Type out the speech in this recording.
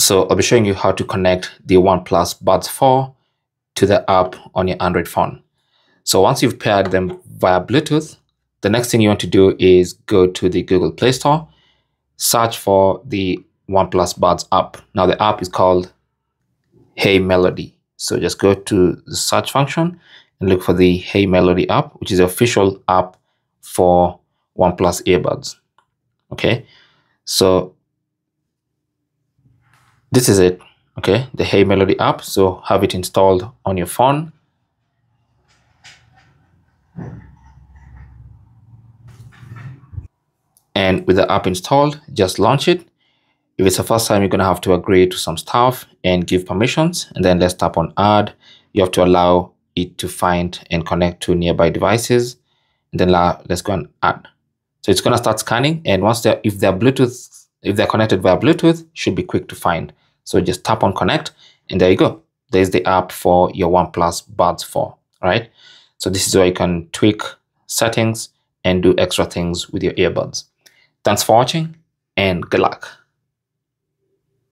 So I'll be showing you how to connect the OnePlus Buds 4 to the app on your Android phone. So once you've paired them via Bluetooth, the next thing you want to do is go to the Google Play Store, search for the OnePlus Buds app. Now the app is called Hey Melody. So just go to the search function and look for the Hey Melody app, which is the official app for OnePlus earbuds. Okay, so this is it. Okay, the Hey Melody app. So have it installed on your phone. And with the app installed, just launch it. If it's the first time, you're to have to agree to some stuff and give permissions. And then let's tap on add. You have to allow it to find and connect to nearby devices. And then let's go and add. So it's to start scanning. And once they're, if they're Bluetooth, if they're connected via Bluetooth, should be quick to find. So just tap on connect and there you go. There's the app for your OnePlus Buds 4, right? So this is where you can tweak settings and do extra things with your earbuds. Thanks for watching and good luck.